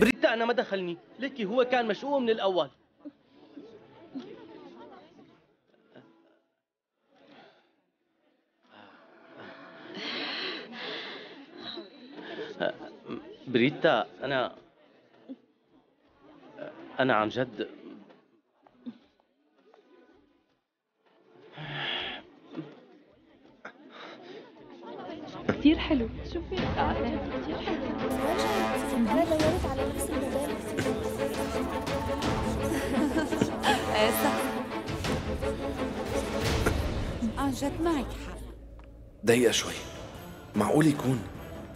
بريتا أنا ما دخلني. ليكي هو كان مشؤوم من الأول. بريتا أنا أنا عن جد كثير حلو. شوفي قاعدة كثير حلو. أنا دورت على نفس الموديل إيه صح. عن جد معك حق. دقيقة شوي. معقول يكون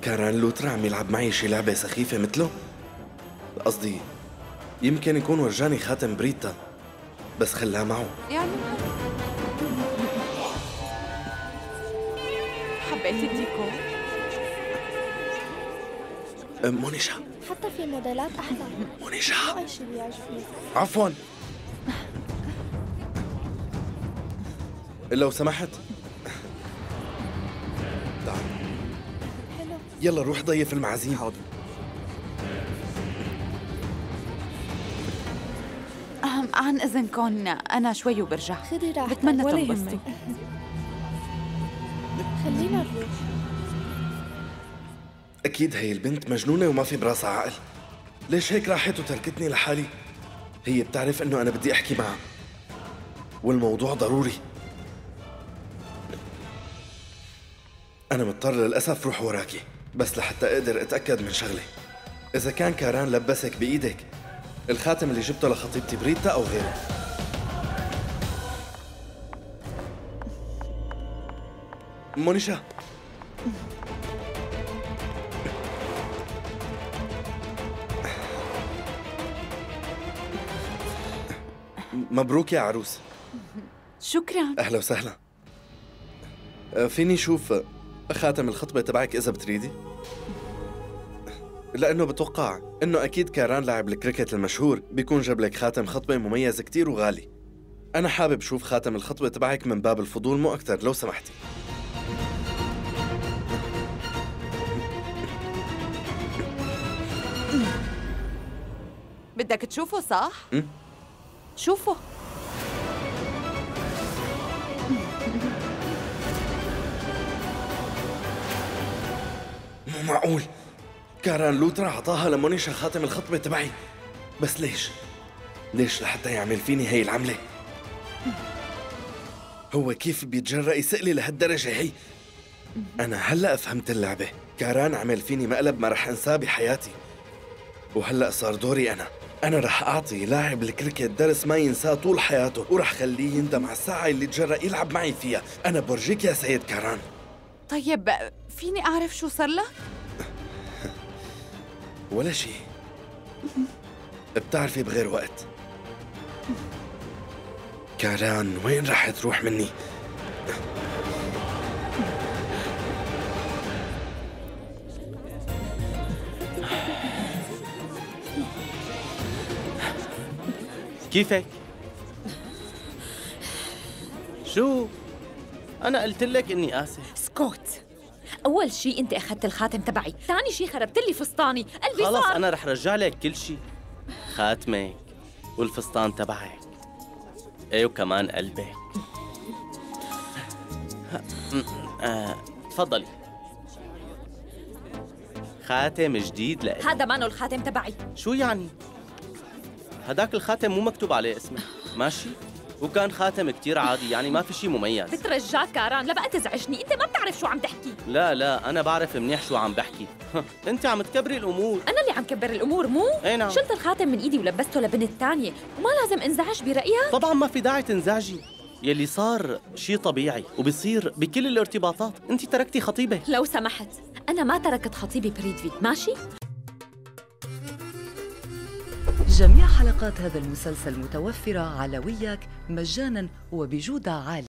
كاران لوتر عم يلعب معي شي لعبة سخيفة مثله؟ قصدي يمكن يكون ورجاني خاتم بريتا بس خلاه معه. يعني حبيت الديكور أه، مونيشا. حتى في موديلات أحلى. مونيشا. مو أي شيء بيعجبني. عفوا. لو سمحت. تعال. حلو. يلا روح ضيف المعازيم. حاضر. عن إذنكم أنا شوي وبرجع. خذي راحتك بتمنى يهمك. خلينا نروح. أكيد هي البنت مجنونة وما في براسها عقل. ليش هيك راحت وتركتني لحالي؟ هي بتعرف إنه أنا بدي أحكي معها. والموضوع ضروري. أنا مضطر للأسف روح وراكي بس لحتى أقدر أتأكد من شغلة إذا كان كاران لبسك بإيدك الخاتم اللي جبته لخطيبتي بريتا أو غيره. مونيشا. مبروك يا عروس. شكرا. أهلا وسهلا. فيني شوف خاتم الخطبة تبعك إذا بتريدي؟ لأنه بتوقع إنه أكيد كاران لاعب الكريكت المشهور بيكون جاب لك خاتم خطبة مميز كتير وغالي. أنا حابب شوف خاتم الخطبة تبعك من باب الفضول مو أكتر لو سمحتي. بدك تشوفه صح؟ شوفه مو معقول كاران لوترا عطاها لمونيشا خاتم الخطبة تبعي بس ليش؟ ليش لحتى يعمل فيني هي العملة؟ هو كيف بيتجرأ يسألي لهالدرجة هي؟ أنا هلأ فهمت اللعبة كاران عمل فيني مقلب ما رح أنساه بحياتي وهلأ صار دوري أنا. أنا رح أعطي لاعب الكريكت درس ما ينساه طول حياته ورح خليه يندم على الساعة اللي تجرأ يلعب معي فيها. أنا برجيك يا سيد كاران. طيب فيني أعرف شو صار لك؟ ولا شيء. بتعرفي بغير وقت. كاران وين رح تروح مني؟ كيفك؟ شو؟ أنا قلت لك إني آسف. سكوت. أول شيء أنت أخذت الخاتم تبعي. ثاني شيء خربت لي فستاني. قلبي خلص صار أنا رح رجع لك كل شيء خاتمك والفستان تبعك. إيه وكمان قلبك. تفضلي. خاتم جديد لك هذا مانو الخاتم تبعي. شو يعني؟ هداك الخاتم مو مكتوب عليه اسمك ماشي؟ وكان خاتم كتير عادي يعني ما في شيء مميز. بترجاك كاران لا بقى تزعجني أنت ما بتعرف شو عم تحكي. لا لا أنا بعرف منيح شو عم بحكي. أنت عم تكبري الأمور. أنا اللي عم كبر الأمور مو؟ إيه نعم. شلت الخاتم من إيدي ولبسته لبنت تانية. وما لازم انزعج برأيها طبعا ما في داعي تنزعجي. يلي صار شيء طبيعي وبيصير بكل الارتباطات. أنت تركتي خطيبك لو سمحت أنا ما تركت خطيبي بريدفيد ماشي؟ جميع حلقات هذا المسلسل متوفرة على وياك مجانا وبجودة عالية.